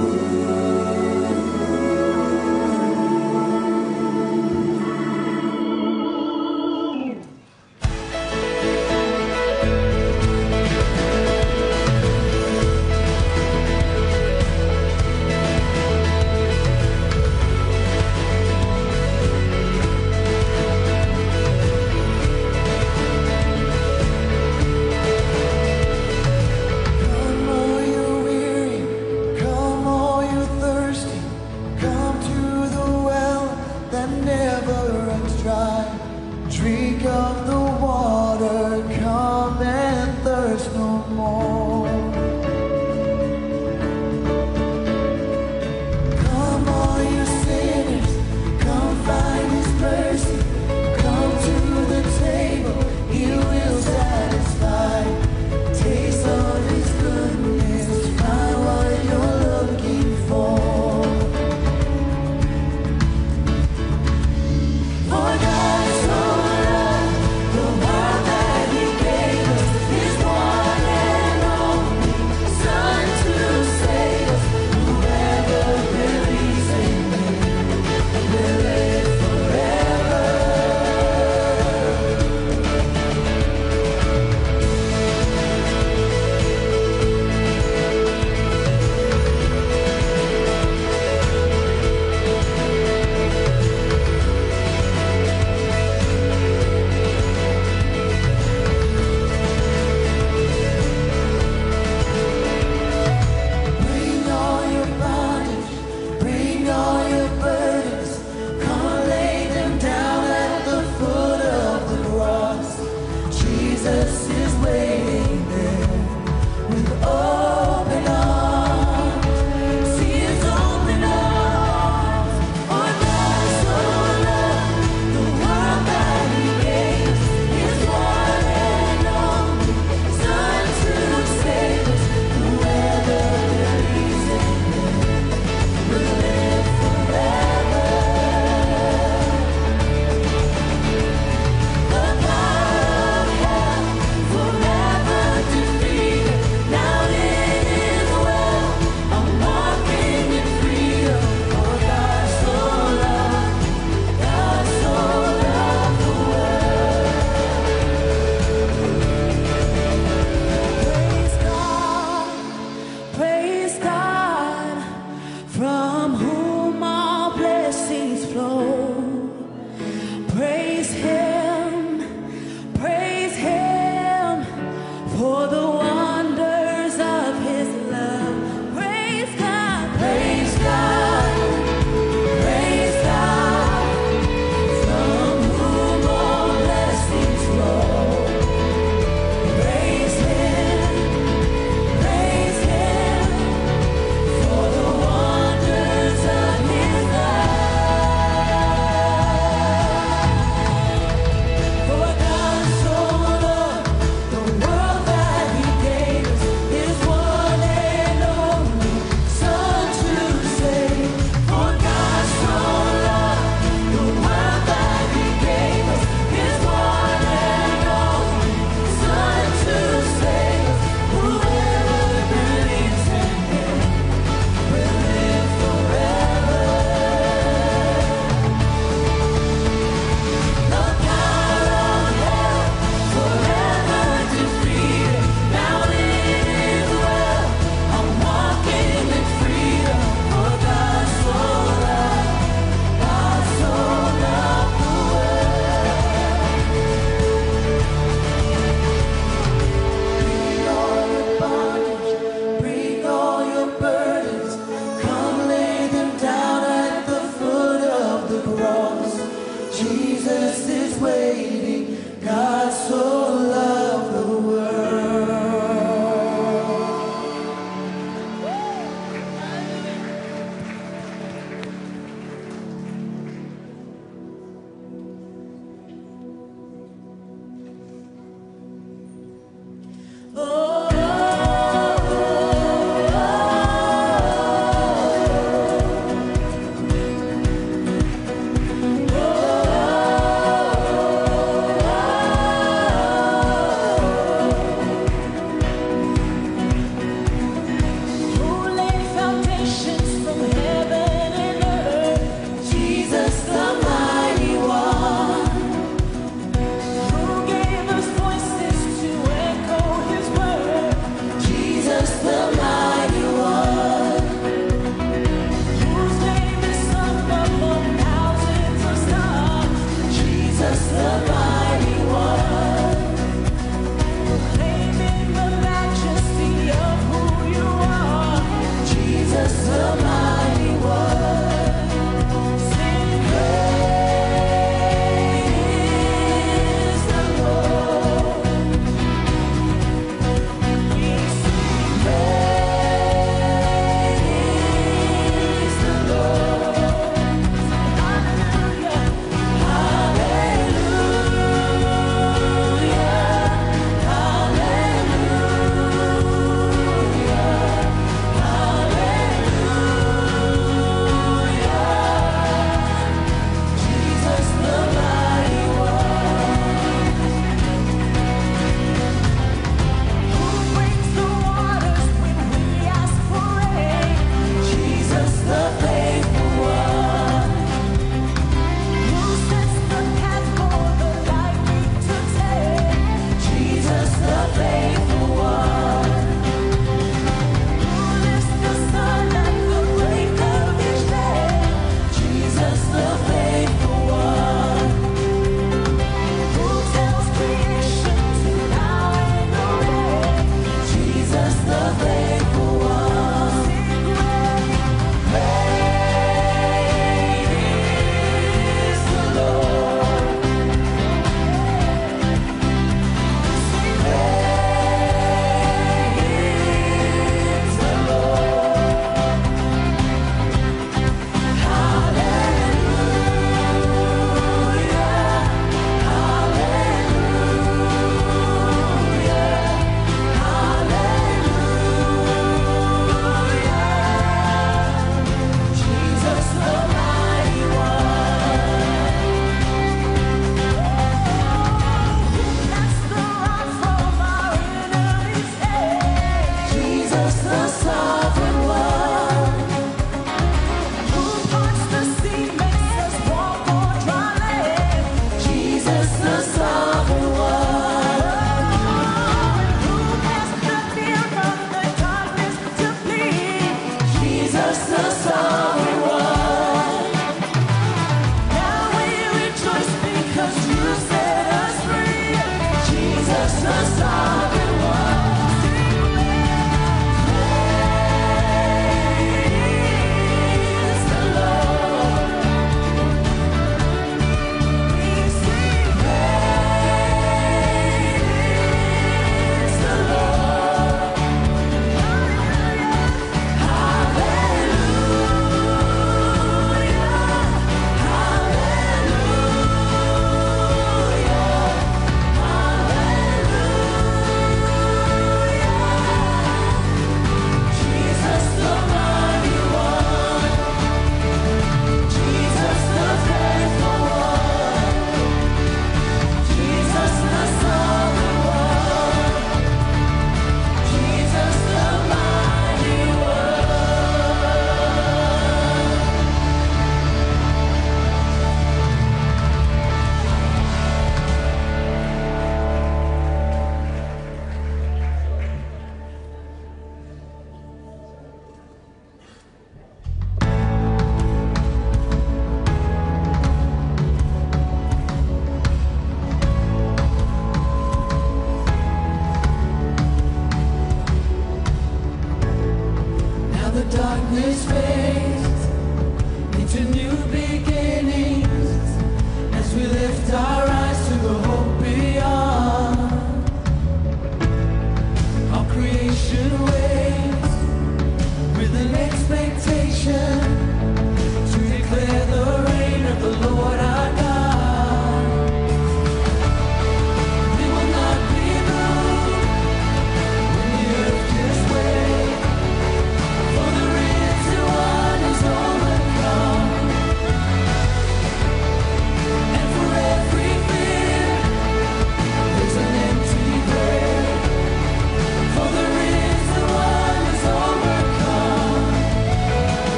Música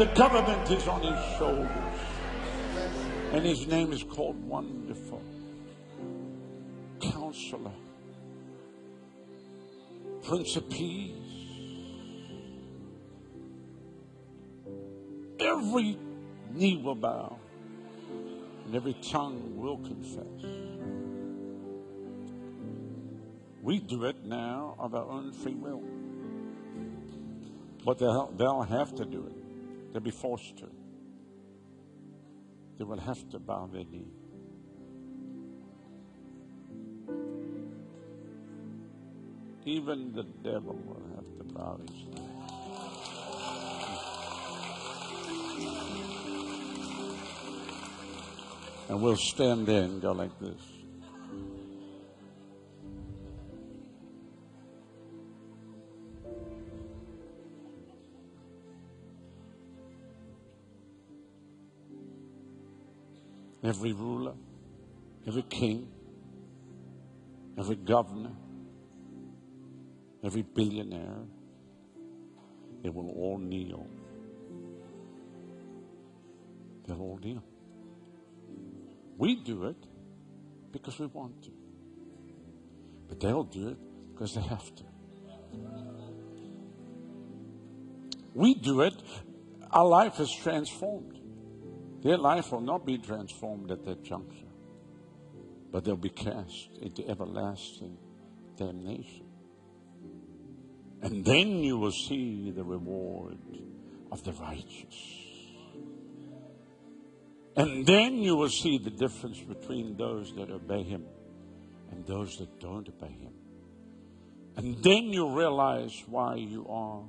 the government is on his shoulders. And his name is called Wonderful Counselor, Prince of Peace. Every knee will bow and every tongue will confess. We do it now of our own free will. But they'll, they'll have to do it. They'll be forced to. They will have to bow their knee. Even the devil will have to bow his knee. And we'll stand there and go like this. Every ruler, every king, every governor, every billionaire, they will all kneel. They'll all kneel. We do it because we want to. But they'll do it because they have to. We do it, our life is transformed. Their life will not be transformed at that juncture, but they'll be cast into everlasting damnation. And then you will see the reward of the righteous. And then you will see the difference between those that obey him and those that don't obey him. And then you'll realize why you are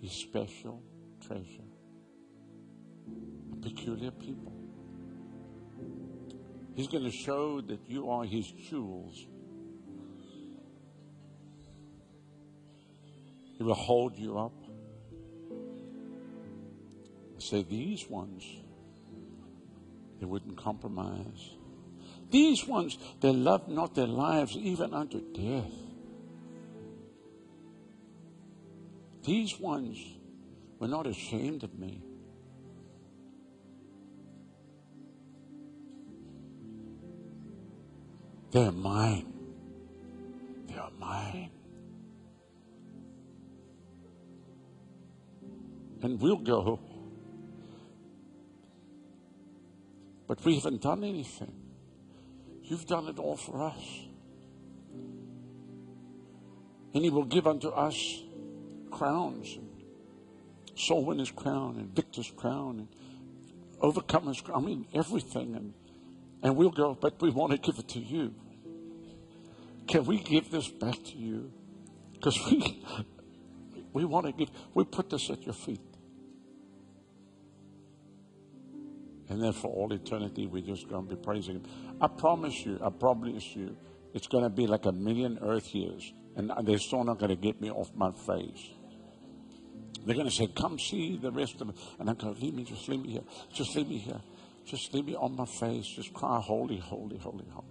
his special treasure, a peculiar people. He's going to show that you are his jewels. He will hold you up say these ones, they wouldn't compromise. These ones, they loved not their lives even unto death. These ones were not ashamed of me. They're mine. They are mine. And we'll go But we haven't done anything. You've done it all for us. And He will give unto us crowns, and soul winner's crown, and victor's crown, and overcomer's crown. I mean, everything. And, and we'll go, but we want to give it to you. Can we give this back to you? Because we, we want to give, we put this at your feet. And then for all eternity, we're just going to be praising Him. I promise you, I promise you, it's going to be like a million earth years. And they're still not going to get me off my face. They're going to say, Come see the rest of it. And I'm gonna Leave me, just leave me here. Just leave me here. Just leave me on my face. Just cry, Holy, holy, holy, holy.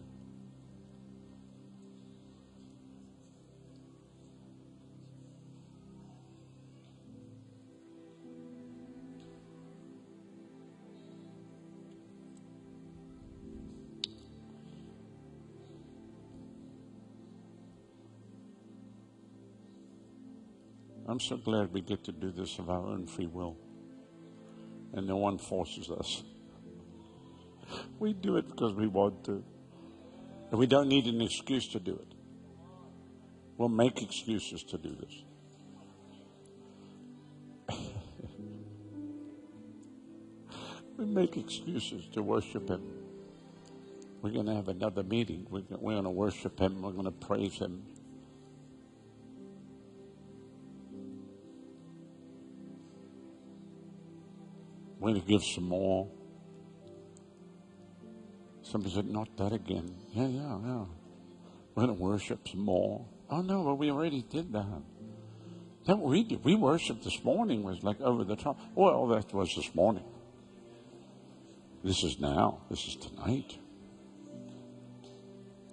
I'm so glad we get to do this of our own free will. And no one forces us. We do it because we want to. And we don't need an excuse to do it. We'll make excuses to do this. we make excuses to worship Him. We're going to have another meeting. We're going to worship Him. We're going to praise Him. We're going to give some more. Somebody said, Not that again. Yeah, yeah, yeah. We're going to worship some more. Oh, no, but we already did that. That we did. We worshiped this morning was like over the top. Well, that was this morning. This is now. This is tonight.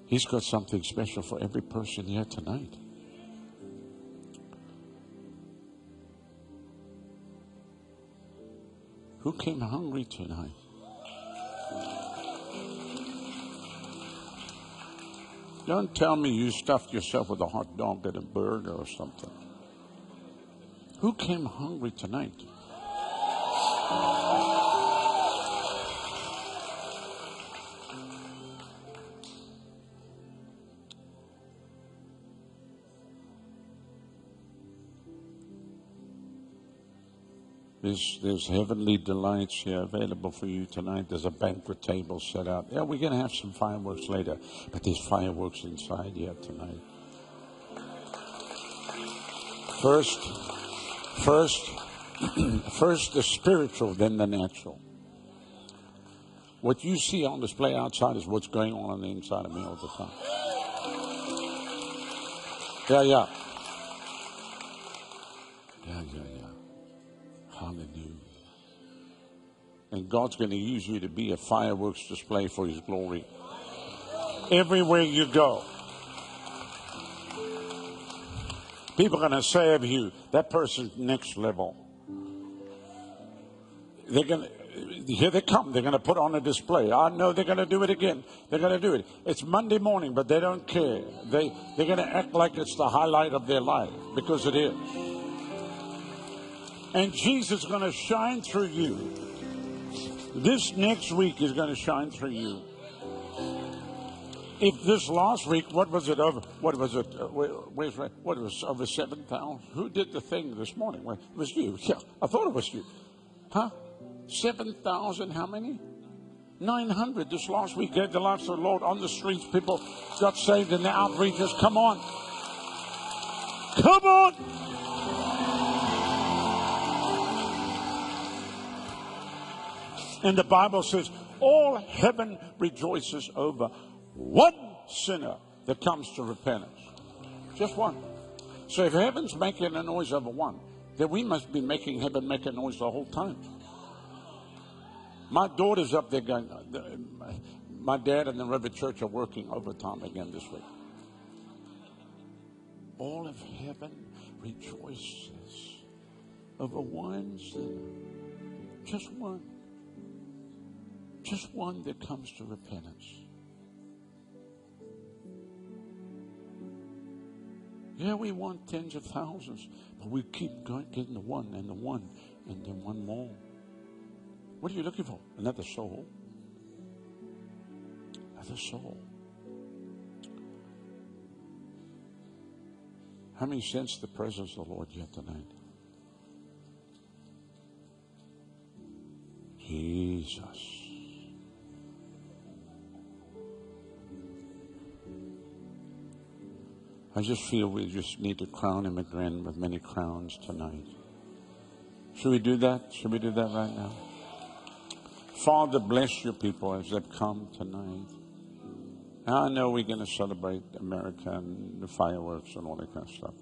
He's got something special for every person here tonight. Who came hungry tonight? Don't tell me you stuffed yourself with a hot dog and a burger or something. Who came hungry tonight? There's, there's heavenly delights here available for you tonight. There's a banquet table set out. Yeah, we're going to have some fireworks later, but there's fireworks inside here tonight. First, first, first the spiritual, then the natural. What you see on display outside is what's going on on the inside of me all the time. Yeah, yeah. Yeah, yeah, yeah. Hallelujah. And God's going to use you to be a fireworks display for His glory. Everywhere you go. People are going to say of you, that person's next level. They're going to, here they come. They're going to put on a display. I know they're going to do it again. They're going to do it. It's Monday morning, but they don't care. They, they're going to act like it's the highlight of their life because it is. And Jesus is going to shine through you. This next week is going to shine through you. If this last week, what was it over? What was it? Uh, where, where's what was over seven thousand? Who did the thing this morning? Well, it was you. Yeah, I thought it was you. Huh? Seven thousand? How many? Nine hundred. This last week gave the lives of the Lord on the streets. People got saved in the outreaches. Come on, come on. And the Bible says, all heaven rejoices over one sinner that comes to repentance. Just one. So if heaven's making a noise over one, then we must be making heaven make a noise the whole time. My daughter's up there going, uh, my dad and the River Church are working overtime again this week. All of heaven rejoices over one sinner. Just one. Just one that comes to repentance. Yeah, we want tens of thousands, but we keep going, getting the one and the one and then one more. What are you looking for? Another soul. Another soul. How many sense the presence of the Lord yet tonight? Jesus. I just feel we just need to crown him again with many crowns tonight. Should we do that? Should we do that right now? Father, bless your people as they've come tonight. I know we're going to celebrate America and the fireworks and all that kind of stuff.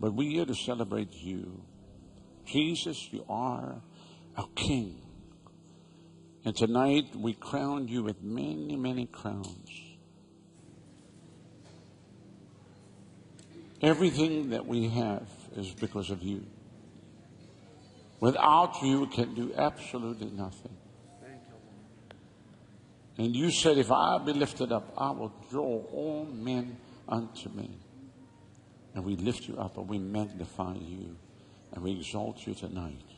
But we're here to celebrate you. Jesus, you are our King. And tonight we crown you with many, many crowns. Everything that we have is because of you. Without you, we can do absolutely nothing. And you said, If I be lifted up, I will draw all men unto me. And we lift you up and we magnify you and we exalt you tonight.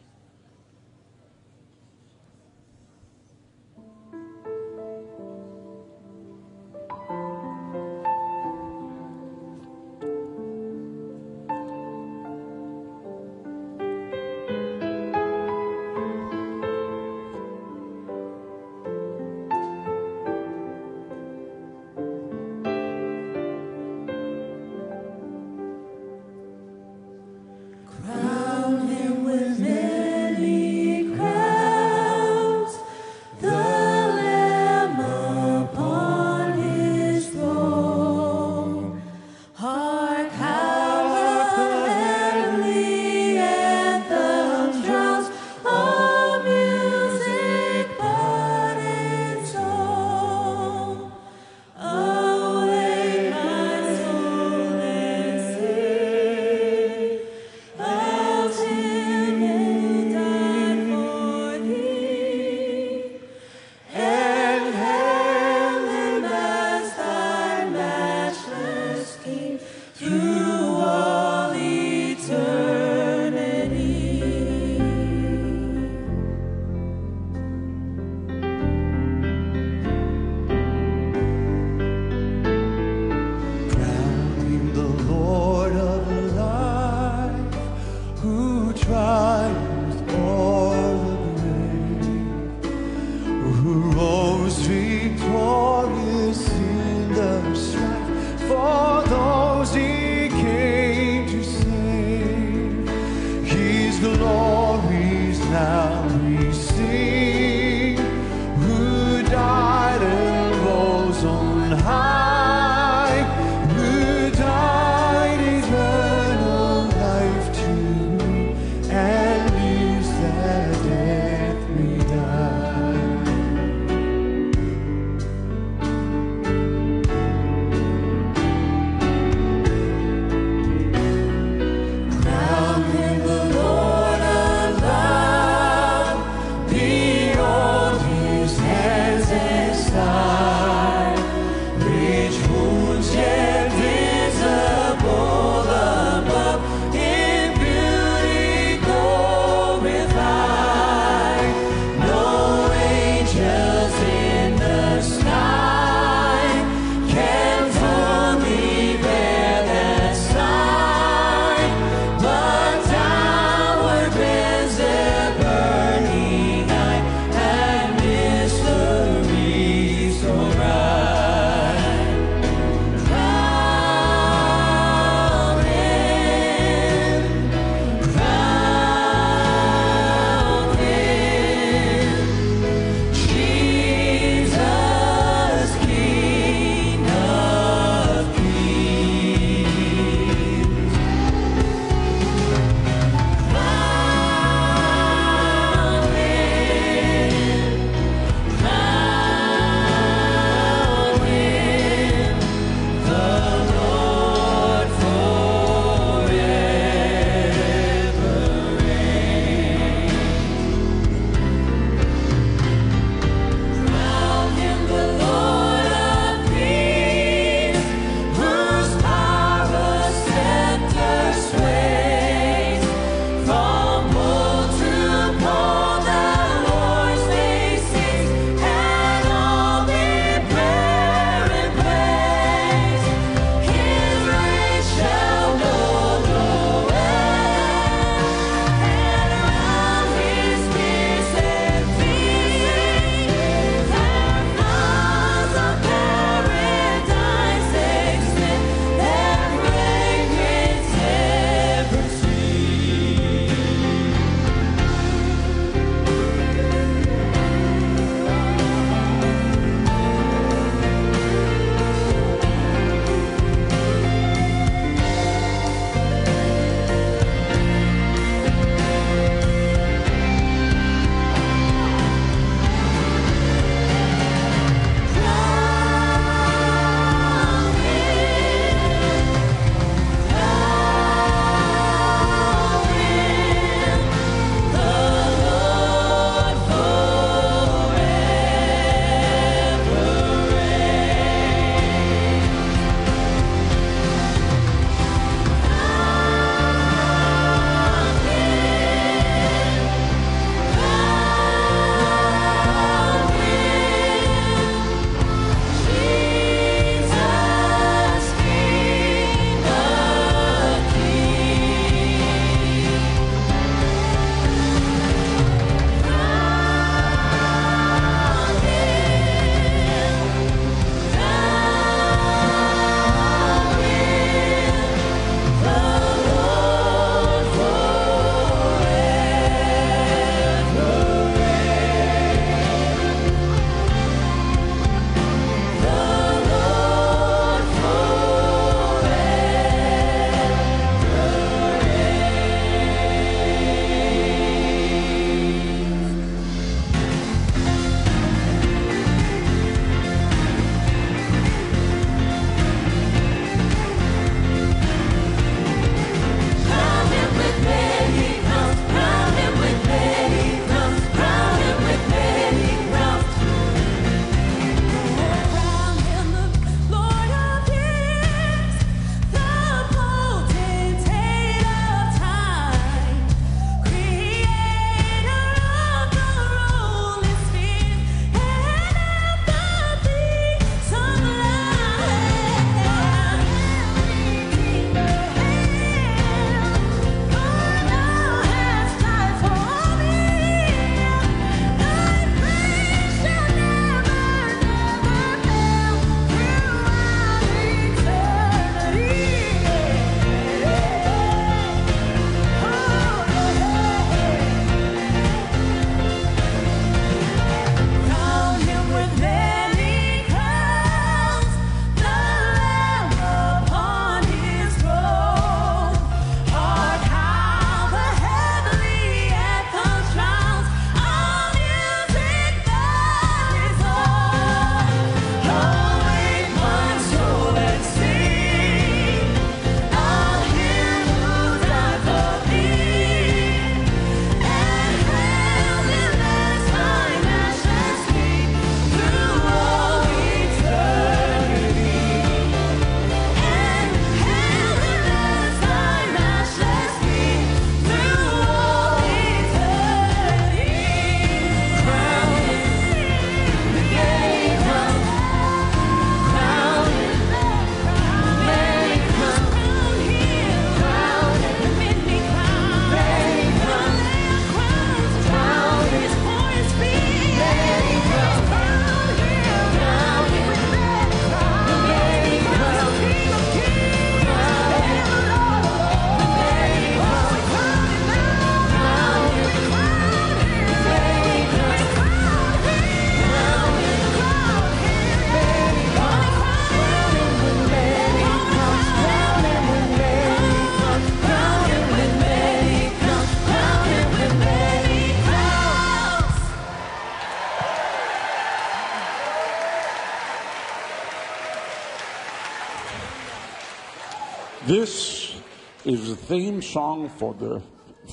Theme song for the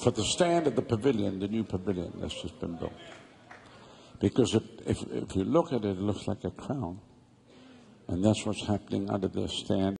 for the stand at the pavilion, the new pavilion that's just been built. Because if, if, if you look at it, it looks like a crown. And that's what's happening under the stand